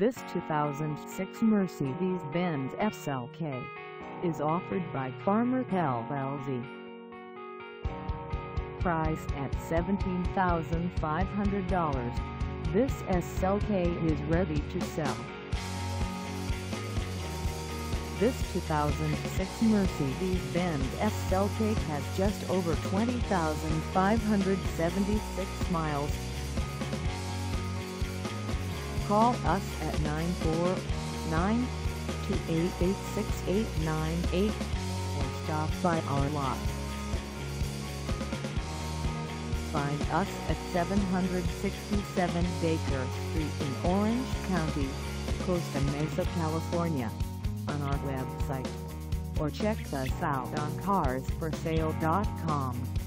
This 2006 Mercedes-Benz SLK is offered by CarMart LLC. Priced at $17,500, this SLK is ready to sell. This 2006 Mercedes-Benz SLK has just over 20,576 miles. Call us at 949-288-6898 or stop by our lot. Find us at 767 Baker Street in Orange County, Costa Mesa, California on our website or check us out on carsforsale.com.